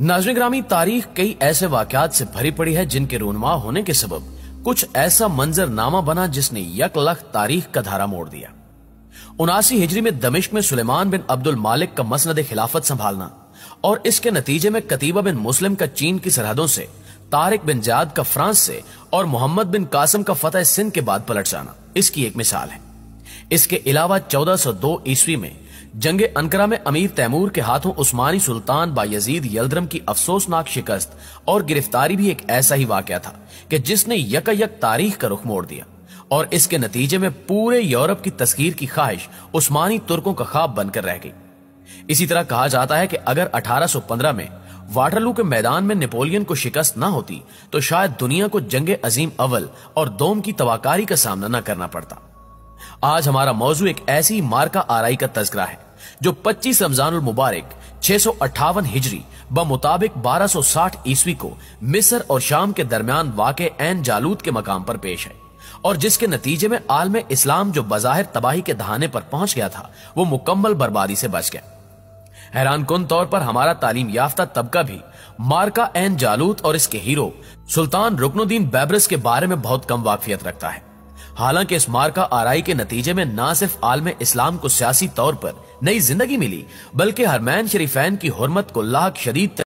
नाजन ग्रामी तारीख कई ऐसे वाकयात से भरी पड़ी है जिनके रोनमा होने के सबब कुछ ऐसा मंजरनामा बना जिसने यक लख तारीख का धारा मोड़ दिया। उनासी हिजरी में दमिश्क में सुलेमान बिन अब्दुल मालिक का मसनद खिलाफत संभालना और इसके नतीजे में कतीबा बिन मुस्लिम का चीन की सरहदों से, तारिक बिन जाद का फ्रांस से और मोहम्मद बिन कासम का फतेह सिंध के बाद पलट जाना। इसकी एक मिसाल है। इसके अलावा 1402 ईस्वी में जंग अनकरा में अमीर तैमूर के हाथों उस्मानी सुल्तान बायजीद यलद्रम की अफसोसनाक शिकस्त और गिरफ्तारी भी एक ऐसा ही वाक्य था कि जिसने यक यक तारीख का रुख मोड़ दिया। और इसके नतीजे में पूरे यूरोप की तस्कीर की ख्वाहिश उस्मानी तुर्कों का ख्वाब बनकर रह गई। इसी तरह कहा जाता है कि अगर 1815 में वाटरलू के मैदान में नेपोलियन को शिकस्त ना होती तो शायद दुनिया को जंग अजीम अवल और दोम की तबाकारी का सामना न करना पड़ता। आज हमारा मौजू एक ऐसी मार्का आरई का तस्करा है, जो 25 रमज़ान मुबारक, छह हिजरी ब मुताबिक 1260 ईस्वी को मिस्र और शाम के दरमियान वाक़ एन जालूद के मकाम पर पेश है। और जिसके नतीजे में आलम इस्लाम जो बजाहिर तबाही के दहाने पर पहुँच गया था, वो मुकम्मल बर्बादी से बच गया। हैरान कन तौर पर हमारा तालीम याफ्ता तबका भी मार्का एन जालूत और इसके हीरो सुल्तान रुकनुद्दीन बैबरस के बारे में बहुत कम वाकफियत रखता है। हालाँकि इस मार्का आरई के नतीजे में न सिर्फ़ आलम इस्लाम को सियासी तौर पर नई ज़िंदगी मिली, बल्कि हरमैन शरीफैन की हरमत को लाख शदीद